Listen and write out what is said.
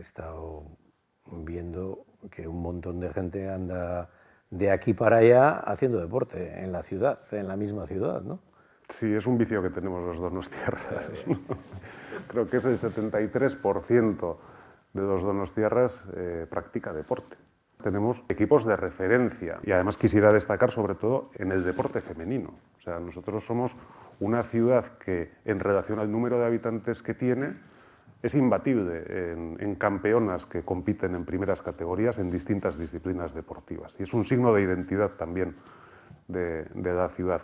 he estado viendo que un montón de gente anda de aquí para allá haciendo deporte en la ciudad, en la misma ciudad, ¿no? Sí, es un vicio que tenemos los donostiarras. Creo que es el 73% de los donostiarras eh, practica deporte. Tenemos equipos de referencia y además quisiera destacar sobre todo en el deporte femenino. O sea, nosotros somos una ciudad que en relación al número de habitantes que tiene es imbatible en, campeonas que compiten en primeras categorías en distintas disciplinas deportivas y es un signo de identidad también de, de la ciudad.